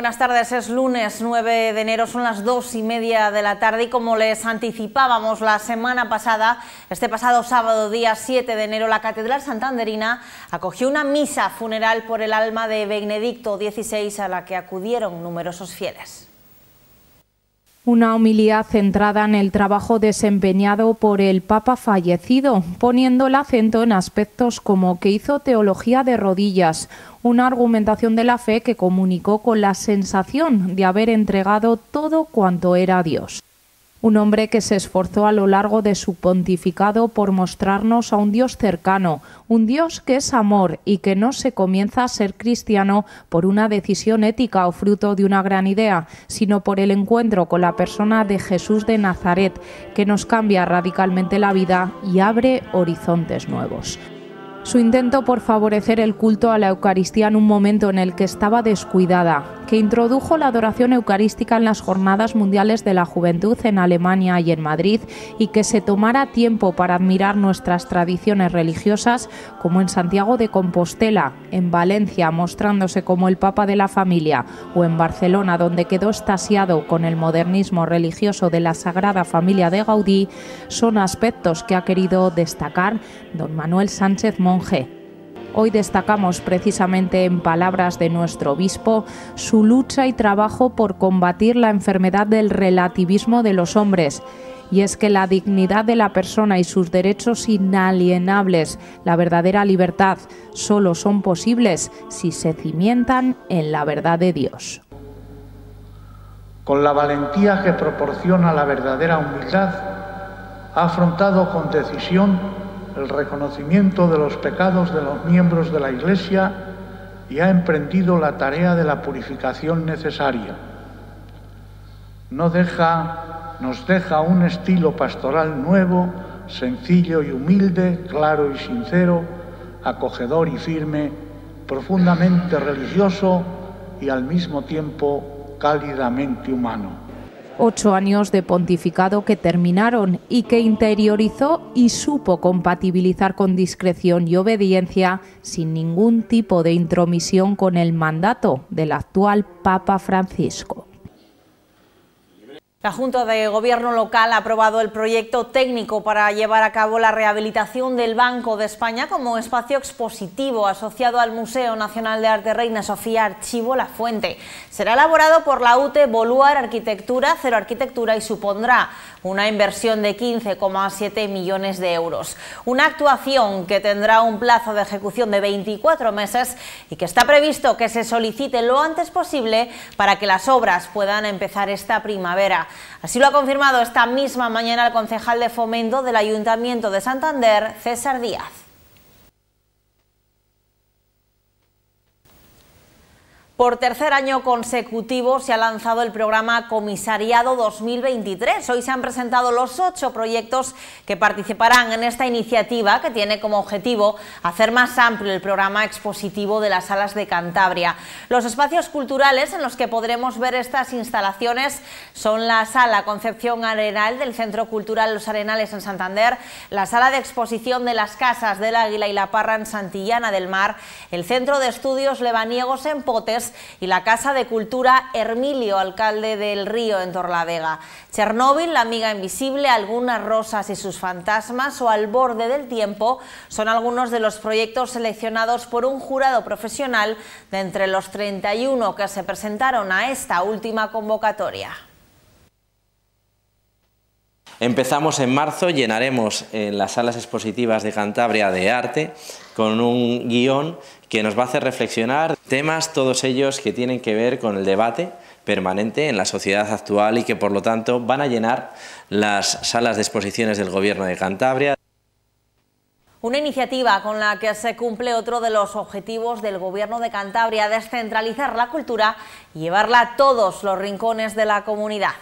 Buenas tardes, es lunes 9 de enero, son las dos y media de la tarde y como les anticipábamos la semana pasada, este pasado sábado, día 7 de enero, la Catedral Santanderina acogió una misa funeral por el alma de Benedicto XVI a la que acudieron numerosos fieles. Una homilía centrada en el trabajo desempeñado por el Papa fallecido, poniendo el acento en aspectos como que hizo teología de rodillas, una argumentación de la fe que comunicó con la sensación de haber entregado todo cuanto era Dios un hombre que se esforzó a lo largo de su pontificado por mostrarnos a un Dios cercano, un Dios que es amor y que no se comienza a ser cristiano por una decisión ética o fruto de una gran idea, sino por el encuentro con la persona de Jesús de Nazaret, que nos cambia radicalmente la vida y abre horizontes nuevos. Su intento por favorecer el culto a la Eucaristía en un momento en el que estaba descuidada, que introdujo la adoración eucarística en las Jornadas Mundiales de la Juventud en Alemania y en Madrid y que se tomara tiempo para admirar nuestras tradiciones religiosas, como en Santiago de Compostela, en Valencia, mostrándose como el Papa de la familia, o en Barcelona, donde quedó estasiado con el modernismo religioso de la Sagrada Familia de Gaudí, son aspectos que ha querido destacar don Manuel Sánchez Hoy destacamos precisamente en palabras de nuestro obispo su lucha y trabajo por combatir la enfermedad del relativismo de los hombres. Y es que la dignidad de la persona y sus derechos inalienables, la verdadera libertad, solo son posibles si se cimientan en la verdad de Dios. Con la valentía que proporciona la verdadera humildad, ha afrontado con decisión el reconocimiento de los pecados de los miembros de la Iglesia y ha emprendido la tarea de la purificación necesaria. No deja, nos deja un estilo pastoral nuevo, sencillo y humilde, claro y sincero, acogedor y firme, profundamente religioso y al mismo tiempo cálidamente humano ocho años de pontificado que terminaron y que interiorizó y supo compatibilizar con discreción y obediencia sin ningún tipo de intromisión con el mandato del actual Papa Francisco. La Junta de Gobierno local ha aprobado el proyecto técnico para llevar a cabo la rehabilitación del Banco de España como espacio expositivo asociado al Museo Nacional de Arte Reina Sofía Archivo La Fuente. Será elaborado por la UTE Boluar Arquitectura, Cero Arquitectura y supondrá una inversión de 15,7 millones de euros. Una actuación que tendrá un plazo de ejecución de 24 meses y que está previsto que se solicite lo antes posible para que las obras puedan empezar esta primavera. Así lo ha confirmado esta misma mañana el concejal de fomento del Ayuntamiento de Santander, César Díaz. Por tercer año consecutivo se ha lanzado el programa Comisariado 2023. Hoy se han presentado los ocho proyectos que participarán en esta iniciativa que tiene como objetivo hacer más amplio el programa expositivo de las salas de Cantabria. Los espacios culturales en los que podremos ver estas instalaciones son la Sala Concepción Arenal del Centro Cultural Los Arenales en Santander, la Sala de Exposición de las Casas del Águila y la Parra en Santillana del Mar, el Centro de Estudios Lebaniegos en Potes, y la Casa de Cultura Hermilio, alcalde del Río en Torlavega. Chernóbil, la amiga invisible, algunas rosas y sus fantasmas o al borde del tiempo son algunos de los proyectos seleccionados por un jurado profesional de entre los 31 que se presentaron a esta última convocatoria. Empezamos en marzo, llenaremos en las salas expositivas de Cantabria de arte con un guion que nos va a hacer reflexionar temas, todos ellos que tienen que ver con el debate permanente en la sociedad actual y que por lo tanto van a llenar las salas de exposiciones del Gobierno de Cantabria. Una iniciativa con la que se cumple otro de los objetivos del Gobierno de Cantabria, descentralizar la cultura y llevarla a todos los rincones de la comunidad.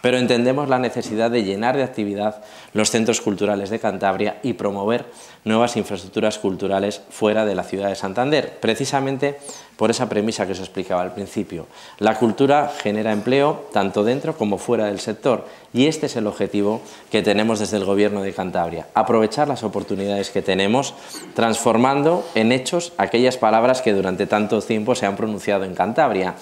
Pero entendemos la necesidad de llenar de actividad los centros culturales de Cantabria y promover nuevas infraestructuras culturales fuera de la ciudad de Santander, precisamente por esa premisa que os explicaba al principio. La cultura genera empleo tanto dentro como fuera del sector y este es el objetivo que tenemos desde el Gobierno de Cantabria, aprovechar las oportunidades que tenemos transformando en hechos aquellas palabras que durante tanto tiempo se han pronunciado en Cantabria.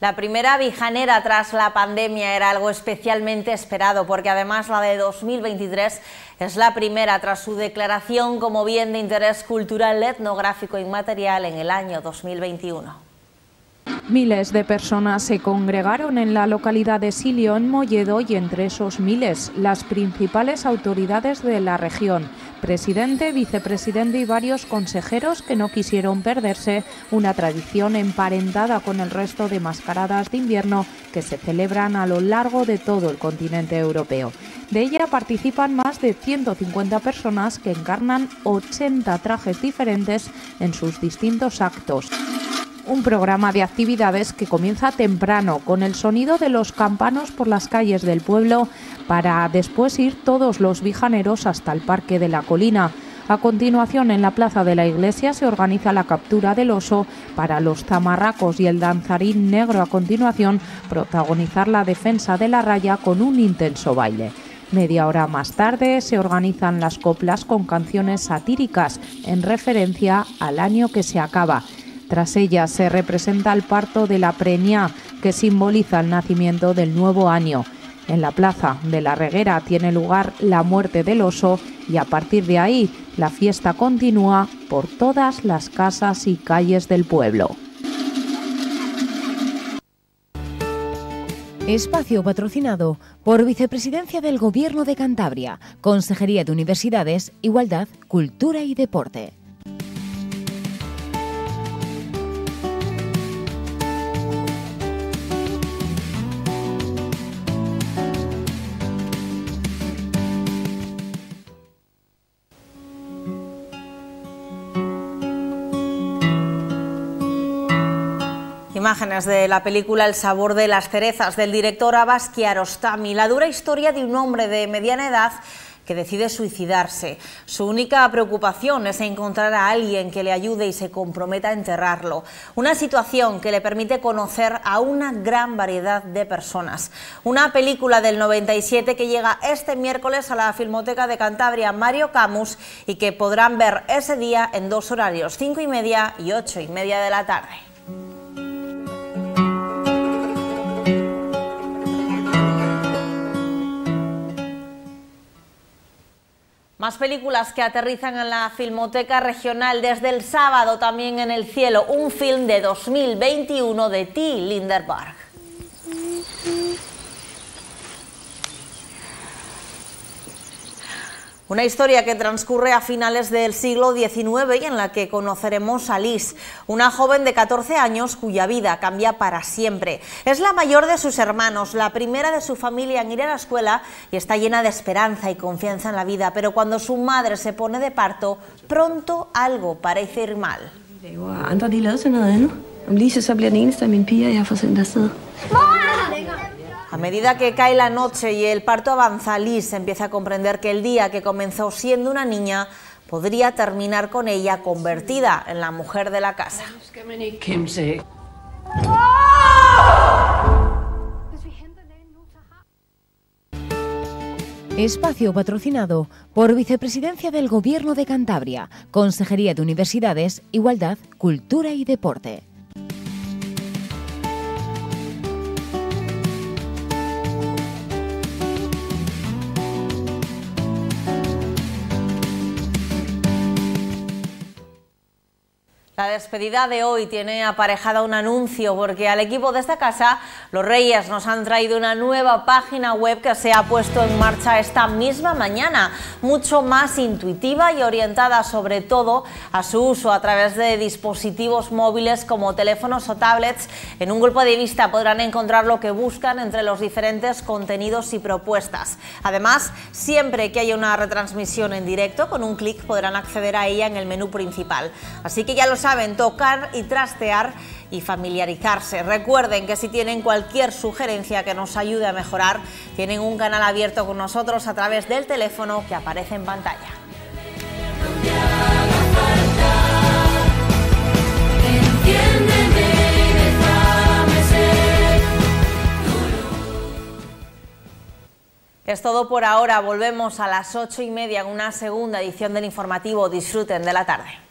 La primera Vijanera tras la pandemia era algo especialmente esperado porque además la de 2023 es la primera tras su declaración como bien de interés cultural etnográfico inmaterial en el año 2021. Miles de personas se congregaron en la localidad de Silio, en Molledo, y entre esos miles, las principales autoridades de la región, presidente, vicepresidente y varios consejeros que no quisieron perderse una tradición emparentada con el resto de mascaradas de invierno que se celebran a lo largo de todo el continente europeo. De ella participan más de 150 personas que encarnan 80 trajes diferentes en sus distintos actos un programa de actividades que comienza temprano con el sonido de los campanos por las calles del pueblo para después ir todos los vijaneros hasta el Parque de la Colina. A continuación, en la plaza de la iglesia se organiza la captura del oso para los zamarracos y el danzarín negro a continuación protagonizar la defensa de la raya con un intenso baile. Media hora más tarde se organizan las coplas con canciones satíricas en referencia al año que se acaba tras ella se representa el parto de la preña, que simboliza el nacimiento del nuevo año. En la plaza de la Reguera tiene lugar la muerte del oso y a partir de ahí la fiesta continúa por todas las casas y calles del pueblo. Espacio patrocinado por Vicepresidencia del Gobierno de Cantabria, Consejería de Universidades, Igualdad, Cultura y Deporte. Imágenes de la película El sabor de las cerezas del director Abbas Kiarostami, la dura historia de un hombre de mediana edad que decide suicidarse. Su única preocupación es encontrar a alguien que le ayude y se comprometa a enterrarlo. Una situación que le permite conocer a una gran variedad de personas. Una película del 97 que llega este miércoles a la Filmoteca de Cantabria Mario Camus y que podrán ver ese día en dos horarios, cinco y media y ocho y media de la tarde. Más películas que aterrizan en la Filmoteca Regional desde el sábado también en el cielo. Un film de 2021 de T. Linderberg. Una historia que transcurre a finales del siglo XIX y en la que conoceremos a Liz, una joven de 14 años cuya vida cambia para siempre. Es la mayor de sus hermanos, la primera de su familia en ir a la escuela y está llena de esperanza y confianza en la vida, pero cuando su madre se pone de parto, pronto algo parece ir mal. A medida que cae la noche y el parto avanza, Liz empieza a comprender que el día que comenzó siendo una niña podría terminar con ella convertida en la mujer de la casa. Espacio patrocinado por Vicepresidencia del Gobierno de Cantabria, Consejería de Universidades, Igualdad, Cultura y Deporte. La despedida de hoy tiene aparejada un anuncio porque al equipo de esta casa, los Reyes nos han traído una nueva página web que se ha puesto en marcha esta misma mañana, mucho más intuitiva y orientada sobre todo a su uso a través de dispositivos móviles como teléfonos o tablets. En un grupo de vista podrán encontrar lo que buscan entre los diferentes contenidos y propuestas. Además, siempre que haya una retransmisión en directo, con un clic podrán acceder a ella en el menú principal. Así que ya lo saben, saben, tocar y trastear y familiarizarse. Recuerden que si tienen cualquier sugerencia que nos ayude a mejorar, tienen un canal abierto con nosotros a través del teléfono que aparece en pantalla. Es todo por ahora. Volvemos a las ocho y media en una segunda edición del informativo. Disfruten de la tarde.